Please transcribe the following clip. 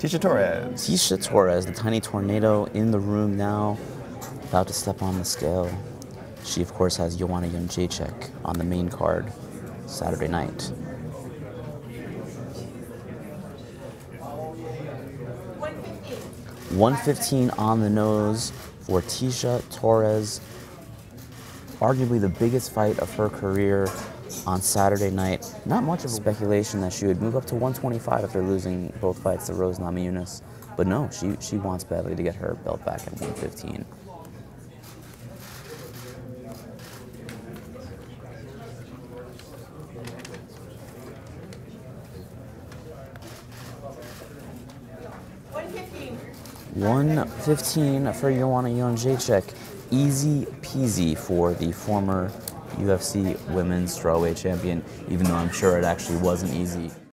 Tecia Torres. Tecia Torres, the tiny tornado in the room now, about to step on the scale. She, of course, has Joanna Jędrzejczyk on the main card Saturday night. 115 on the nose for Tecia Torres. Arguably the biggest fight of her career on Saturday night. Not much of speculation that she would move up to 125 after losing both fights to Rose Namajunas. But no, she, she wants badly to get her belt back at 115. One fifteen for Joanna Jędrzejczyk. Easy peasy for the former UFC Women's Strawweight Champion, even though I'm sure it actually wasn't easy.